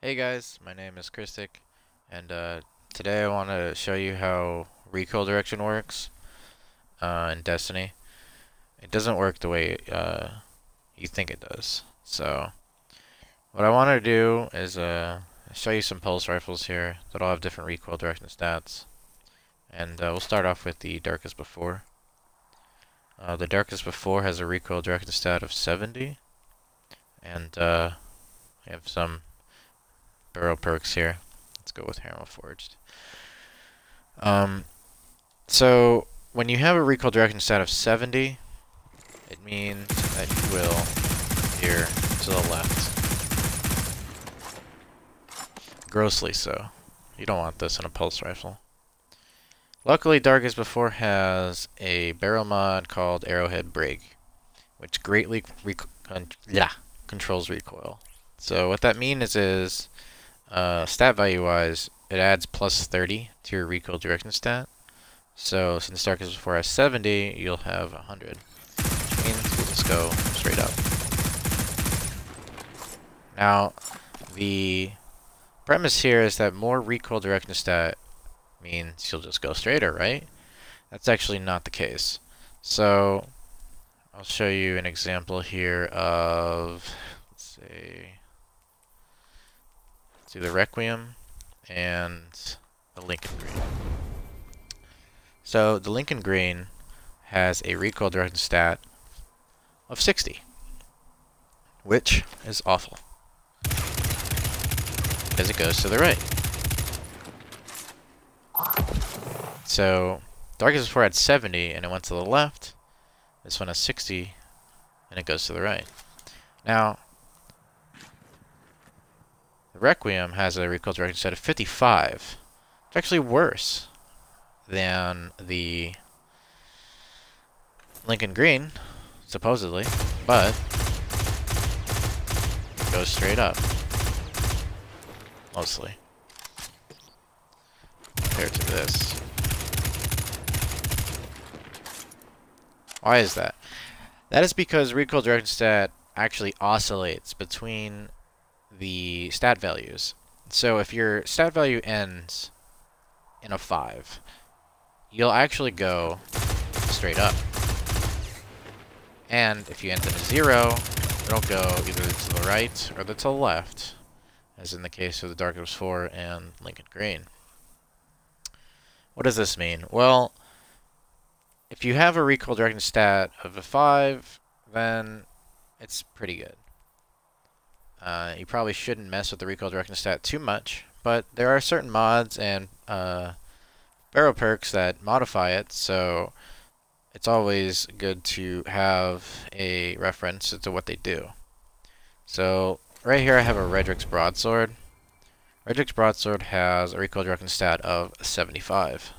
Hey guys, my name is Crystic, and uh, today I want to show you how recoil direction works uh, in Destiny. It doesn't work the way uh, you think it does. So, what I want to do is uh, show you some pulse rifles here that all have different recoil direction stats. And uh, we'll start off with the Darkest Before. Uh, the Darkest Before has a recoil direction stat of 70, and we have some barrel perks here. Let's go with Hammer Forged. Um, so when you have a recoil direction stat of 70, it means that you will veer to the left. Grossly so. You don't want this in a pulse rifle. Luckily, Darkest Before has a barrel mod called Arrowhead Brake, which greatly yeah, controls recoil. So what that means is uh, stat value wise, it adds plus 30 to your recoil direction stat. So since Darkest Before has 70, you'll have 100. Which means we'll just go straight up. Now, the premise here is that more recoil direction stat means you'll just go straighter, right? That's actually not the case. So, I'll show you an example here of, let's say, do the Requiem and the Lincoln Green. So the Lincoln Green has a recoil direction stat of 60, which is awful because it goes to the right. So Darkest Before had 70 and it went to the left. This one has 60 and it goes to the right. Now, the Requiem has a recoil direction set of 55. It's actually worse than the Lincoln Green, supposedly, but it goes straight up. Mostly. Compared to this. Why is that? That is because recoil direction stat actually oscillates between the stat values. So if your stat value ends in a 5, you'll actually go straight up. And if you end in a 0, it'll go either to the right or the to the left, as in the case of the Darkest 4 and Lincoln Green. What does this mean? Well, if you have a recoil direction stat of a 5, then it's pretty good. Uh, you probably shouldn't mess with the recoil direction stat too much, but there are certain mods and uh, barrel perks that modify it, so it's always good to have a reference to what they do. So right here I have a Redrix's Broadsword. Redrix's Broadsword has a recoil direction stat of 75,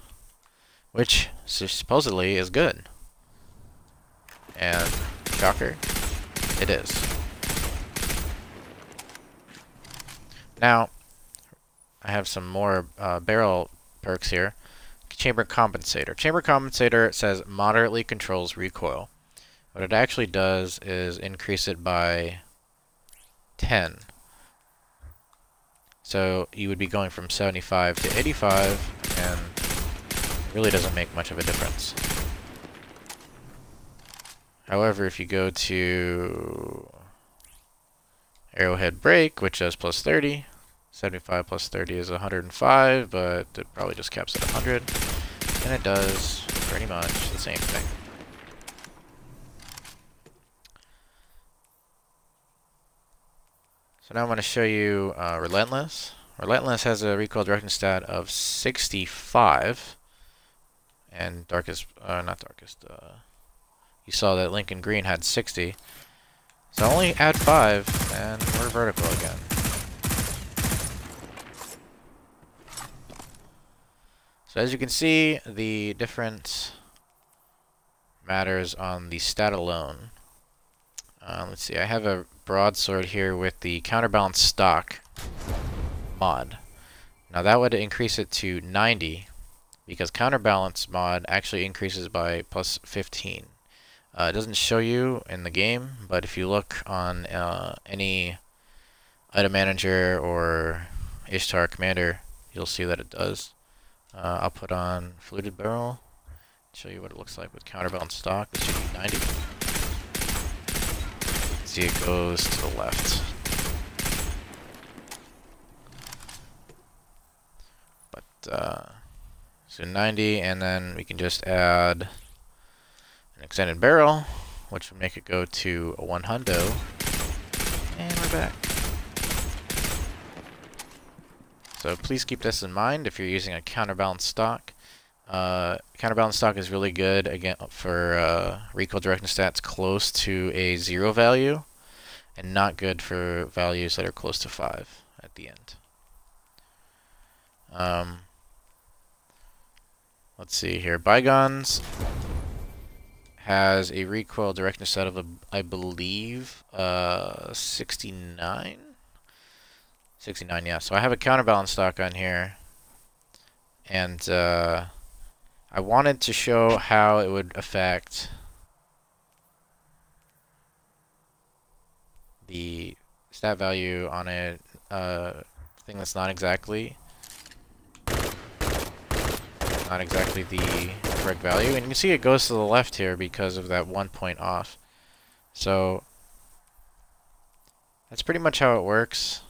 which supposedly is good. And shocker, it is. Now, I have some more uh, barrel perks here. Chamber Compensator. Chamber Compensator says moderately controls recoil. What it actually does is increase it by 10. So you would be going from 75 to 85, and really doesn't make much of a difference. However, if you go to Arrowhead Brake, which does plus 30, 75 plus 30 is 105, but it probably just caps at 100. And it does pretty much the same thing. So now I'm going to show you uh, Relentless. Relentless has a recoil direction stat of 65. And Darkest, uh, not Darkest, uh, you saw that Lincoln Green had 60. So only add 5, and we're vertical again. So as you can see, the different matters on the stat alone. Uh, let's see, I have a broadsword here with the counterbalance stock mod. Now that would increase it to 90 because counterbalance mod actually increases by plus 15. Uh, it doesn't show you in the game, but if you look on uh, any item manager or Ishtar Commander, you'll see that it does. Uh, I'll put on fluted barrel, show you what it looks like with counterbalance stock. This should be 90. See it goes to the left. But, uh, so 90, and then we can just add an extended barrel, which would make it go to a one hundo. And we're back. So please keep this in mind if you're using a counterbalance stock. Uh, counterbalance stock is really good again for uh, recoil direction stats close to a zero value, and not good for values that are close to five at the end. Um, let's see here. Bygones has a recoil direction set of, I believe, uh, 69. 69, yeah. So I have a counterbalance stock on here. And uh, I wanted to show how it would affect the stat value on a uh, thing that's not exactly not exactly the correct value. And you can see it goes to the left here because of that one point off. So that's pretty much how it works.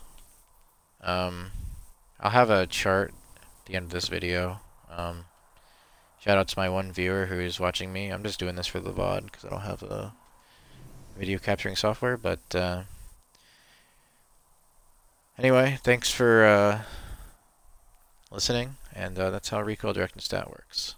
Um, I'll have a chart at the end of this video. Um, shout out to my one viewer who is watching me. I'm just doing this for the VOD because I don't have a video capturing software. But uh, anyway, thanks for uh, listening, and uh, that's how recoil and stat works.